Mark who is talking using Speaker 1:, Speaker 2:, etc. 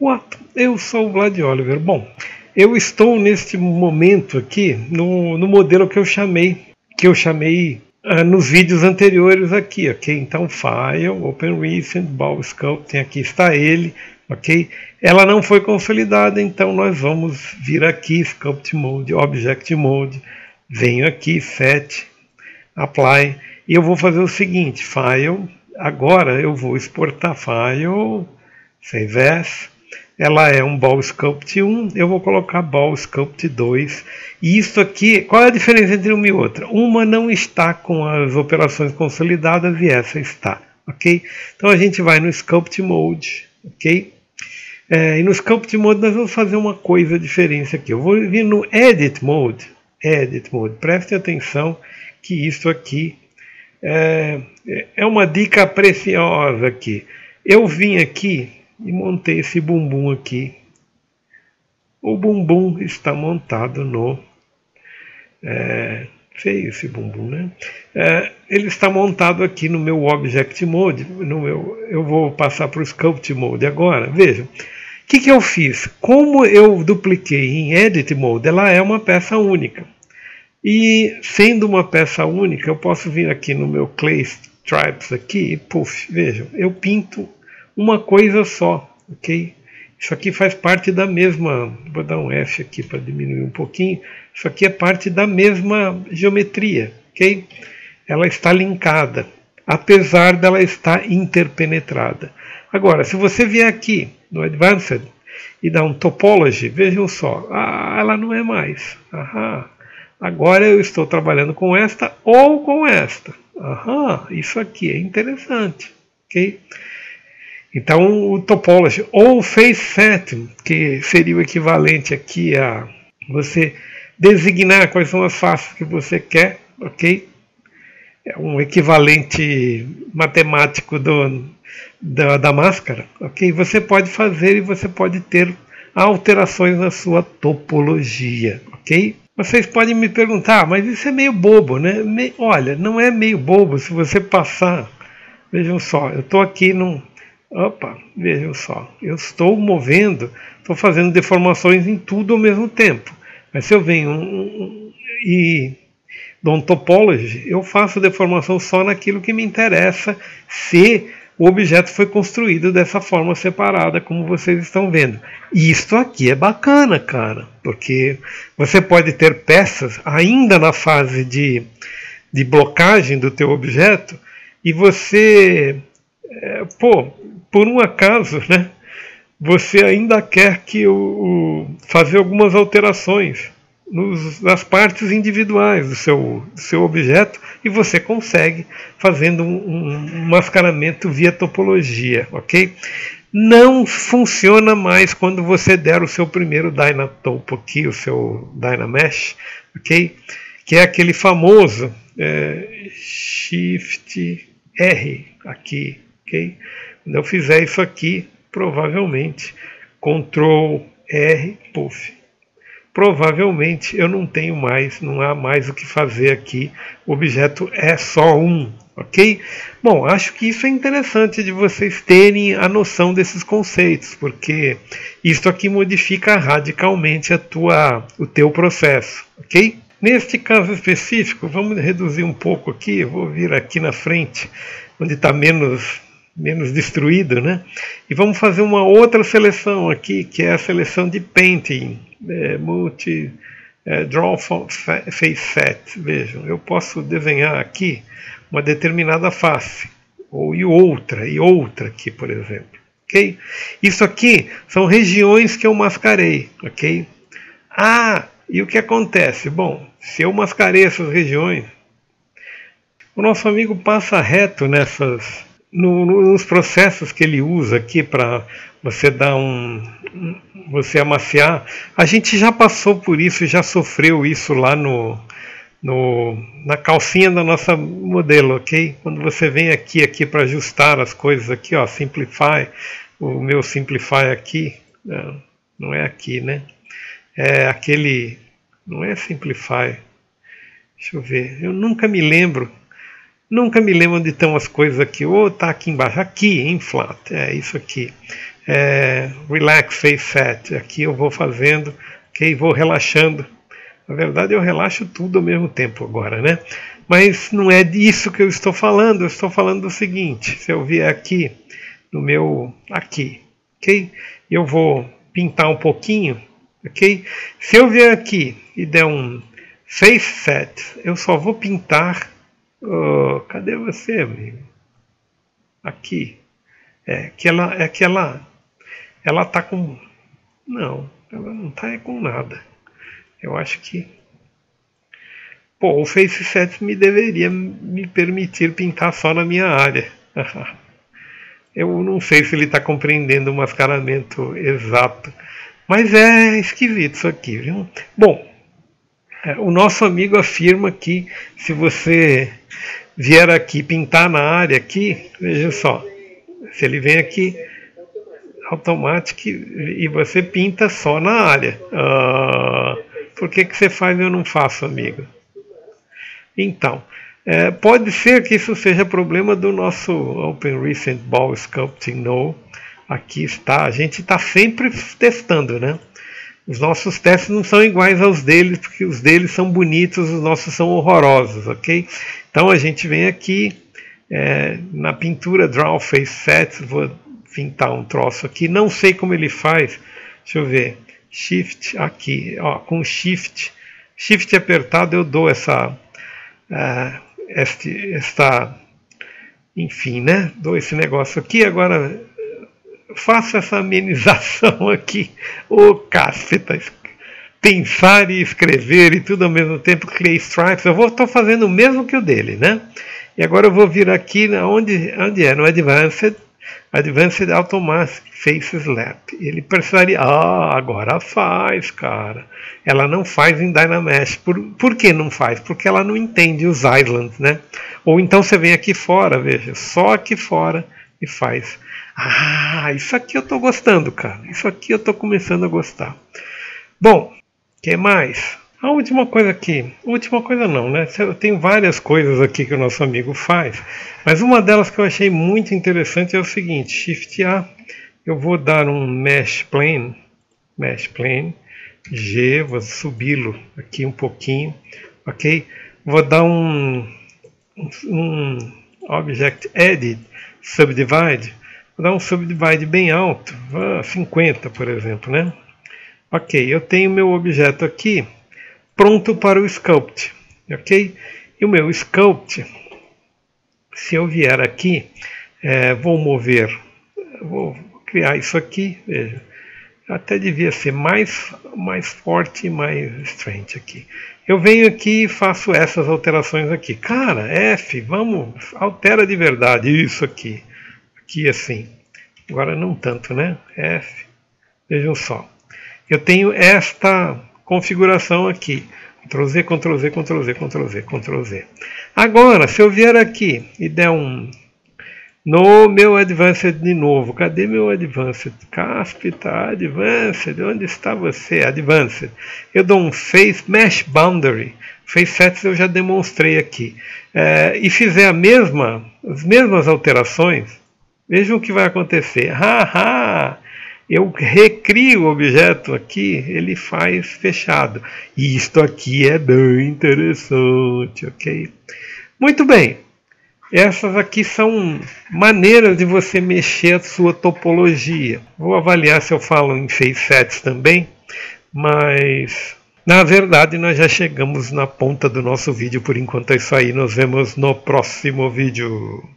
Speaker 1: What? Eu sou o Vlad Oliver. Bom, eu estou neste momento aqui no, no modelo que eu chamei, que eu chamei uh, nos vídeos anteriores aqui, ok? Então, File, Open Recent, Ball aqui está ele, ok? Ela não foi consolidada, então nós vamos vir aqui, Sculpt Mode, Object Mode, venho aqui, Set, Apply, e eu vou fazer o seguinte, File, agora eu vou exportar File, Save As, ela é um Ball Sculpt 1, eu vou colocar Ball Sculpt 2. E isso aqui, qual é a diferença entre uma e outra? Uma não está com as operações consolidadas e essa está, ok? Então a gente vai no Sculpt Mode, ok? É, e no Sculpt Mode nós vamos fazer uma coisa diferente aqui. Eu vou vir no Edit Mode, Edit Mode. Preste atenção que isso aqui é, é uma dica preciosa aqui. Eu vim aqui e montei esse bumbum aqui. O bumbum está montado no. É, feio esse bumbum, né? É, ele está montado aqui no meu Object Mode. No meu, eu vou passar para o Sculpt Mode agora. Veja, o que, que eu fiz? Como eu dupliquei em Edit Mode, ela é uma peça única. E sendo uma peça única, eu posso vir aqui no meu Clay Stripes aqui e, puff, vejam, eu pinto uma coisa só, ok? Isso aqui faz parte da mesma, vou dar um F aqui para diminuir um pouquinho, isso aqui é parte da mesma geometria, ok? Ela está linkada, apesar dela estar interpenetrada. Agora, se você vier aqui no Advanced e dar um Topology, vejam só, ah, ela não é mais. Aham. Agora eu estou trabalhando com esta ou com esta. Aham, isso aqui é interessante, ok? Então, o topology ou face set, que seria o equivalente aqui a você designar quais são as faces que você quer, ok? É um equivalente matemático do, da, da máscara, ok? Você pode fazer e você pode ter alterações na sua topologia, ok? Vocês podem me perguntar, mas isso é meio bobo, né? Me, olha, não é meio bobo se você passar. Vejam só, eu estou aqui num Opa, vejam só, eu estou movendo, estou fazendo deformações em tudo ao mesmo tempo. Mas se eu venho um, um, e dou um topology, eu faço deformação só naquilo que me interessa, se o objeto foi construído dessa forma separada, como vocês estão vendo. E isto aqui é bacana, cara, porque você pode ter peças ainda na fase de, de blocagem do teu objeto e você, é, pô, por um acaso, né, você ainda quer que o, o fazer algumas alterações nos, nas partes individuais do seu, do seu objeto e você consegue fazendo um, um, mascaramento via topologia, ok? Não funciona mais quando você der o seu primeiro Dynatopo aqui, o seu Dynamesh, ok? Que é aquele famoso é, Shift R aqui, ok? Quando eu fizer isso aqui, provavelmente, Ctrl R, puff. Provavelmente eu não tenho mais, não há mais o que fazer aqui. O objeto é só um, ok? Bom, acho que isso é interessante de vocês terem a noção desses conceitos, porque isso aqui modifica radicalmente a tua, o teu processo, ok? Neste caso específico, vamos reduzir um pouco aqui, vou vir aqui na frente, onde está menos menos destruído, né? E vamos fazer uma outra seleção aqui, que é a seleção de painting, é, multi é, draw face set. Vejam, eu posso desenhar aqui uma determinada face, ou e outra, e outra aqui, por exemplo. Ok? Isso aqui são regiões que eu mascarei, ok? Ah, e o que acontece? Bom, se eu mascarei essas regiões, o nosso amigo passa reto nessas no, nos processos que ele usa aqui para você dar um, você amaciar, a gente já passou por isso, já sofreu isso lá no, no na calcinha da nossa modelo, ok? Quando você vem aqui aqui para ajustar as coisas aqui, ó, simplify, o meu simplify aqui, não, não é aqui, né? É aquele, não é simplify. Deixa eu ver, eu nunca me lembro Nunca me lembro onde estão as coisas aqui. Ou está aqui embaixo. Aqui, em flat. É isso aqui. é, Relax Face Set. Aqui eu vou fazendo, ok? Vou relaxando. Na verdade, eu relaxo tudo ao mesmo tempo agora, né? Mas não é disso que eu estou falando. Eu estou falando do seguinte: se eu vier aqui no meu aqui, ok? Eu vou pintar um pouquinho, ok? Se eu vier aqui e der um face set, eu só vou pintar. Oh, cadê você, amigo? Aqui. É que ela, é que ela, ela tá com, não, ela não tá com nada. Eu acho que, pô, o face set me deveria me permitir pintar só na minha área. Eu não sei se ele está compreendendo o mascaramento exato, mas é esquisito isso aqui, viu? Bom, o nosso amigo afirma que se você vier aqui pintar na área aqui, veja só, se ele vem aqui automático e você pinta só na área. Ah, por que, que você faz e eu não faço, amigo? Então, é, pode ser que isso seja problema do nosso Open Recent Ball Sculpting No. Aqui está, a gente está sempre testando, né? Os nossos testes não são iguais aos deles, porque os deles são bonitos, os nossos são horrorosos, ok? Então a gente vem aqui é, na pintura Draw Face Set, vou pintar um troço aqui, não sei como ele faz, deixa eu ver, Shift aqui, ó, com Shift, Shift apertado eu dou essa, uh, este, esta, enfim, né, dou esse negócio aqui, agora faço essa amenização aqui, ô oh, caceta, pensar e escrever e tudo ao mesmo tempo, Clay Stripes, eu vou estou fazendo o mesmo que o dele, né? E agora eu vou vir aqui onde, onde é, no Advanced, Advanced Automatic Face Slap. Ele precisaria, ah, agora faz, cara. Ela não faz em Dynamesh. Por, por que não faz? Porque ela não entende os islands, né? Ou então você vem aqui fora, veja, só aqui fora e faz. Ah, isso aqui eu estou gostando, cara. Isso aqui eu estou começando a gostar. Bom, que mais? A última coisa aqui, última coisa não, né? Tem várias coisas aqui que o nosso amigo faz, mas uma delas que eu achei muito interessante é o seguinte: Shift A, eu vou dar um Mesh Plane, Mesh Plane, G, vou subi-lo aqui um pouquinho, ok? Vou dar um, um Object Edit Subdivide, vou dar um Subdivide bem alto, 50 por exemplo, né? Ok, eu tenho meu objeto aqui pronto para o Sculpt, ok? E o meu Sculpt, se eu vier aqui, é, vou mover, vou criar isso aqui, veja, até devia ser mais, mais forte e mais strength aqui. Eu venho aqui e faço essas alterações aqui. Cara, F, vamos, altera de verdade isso aqui. Aqui assim. Agora não tanto, né? F. Vejam só. Eu tenho esta configuração aqui. Ctrl Z, Ctrl Z, Ctrl Z, Ctrl Z, Ctrl Z. Agora, se eu vier aqui e der um no meu Advanced de novo, cadê meu Advanced? Casp tá Advanced, onde está você? Advanced. Eu dou um Face Mesh Boundary. Face Sets eu já demonstrei aqui. É, e fizer a mesma, as mesmas alterações, vejam o que vai acontecer. Haha! eu recrio o objeto aqui, ele faz fechado. E isto aqui é bem interessante, ok? Muito bem. Essas aqui são maneiras de você mexer a sua topologia. Vou avaliar se eu falo em face sets também, mas na verdade nós já chegamos na ponta do nosso vídeo por enquanto é isso aí. Nos vemos no próximo vídeo.